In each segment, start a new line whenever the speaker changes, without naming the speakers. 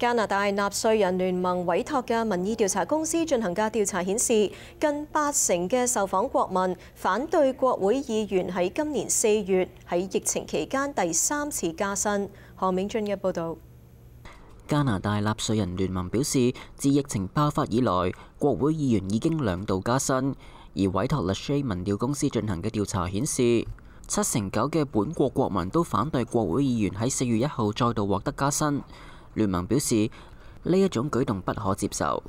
加拿大納稅人聯盟委託嘅民意調查公司進行嘅調查顯示，近八成嘅受訪國民反對國會議員喺今年四月喺疫情期間第三次加薪。何明俊嘅報導。
加拿大納稅人聯盟表示，自疫情爆發以來，國會議員已經兩度加薪，而委託 Lachey 民調公司進行嘅調查顯示，七成九嘅本國國民都反對國會議員喺四月一號再度獲得加薪。聯盟表示呢一種舉動不可接受。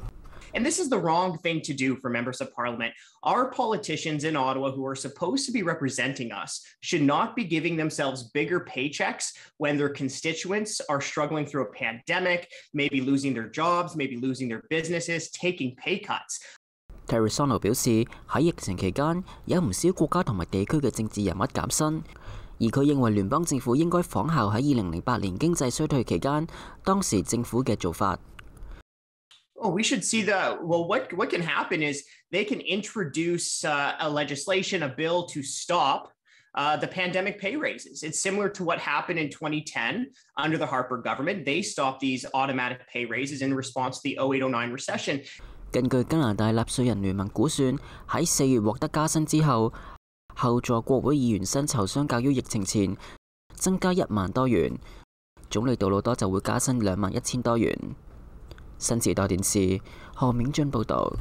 And this is the wrong thing to do for members of parliament. Our politicians in Ottawa, who are supposed to be representing us, should not be giving themselves bigger paychecks when their constituents are struggling through a pandemic, maybe losing their jobs, maybe losing their businesses, taking pay cuts.
Terry Sono 表示喺疫情期間有唔少國家同埋地區嘅政治人物減薪。而佢認為聯邦政府應該仿效喺二零零八年經濟衰退期間當時政府嘅做法。
Oh, we should see the well. What what can happen is they can introduce uh, a legislation, a bill to stop uh, the pandemic pay raises. It's similar to what happened in 2010 under the Harper government. They stopped these automatic pay raises in response to the 0809 recession.
根據加拿大納税人聯盟估算，喺四月獲得加薪之後，後座國會議員薪酬相較於疫情前增加一萬多元，總理杜魯多就會加薪兩萬一千多元。新時代電視何明俊報導。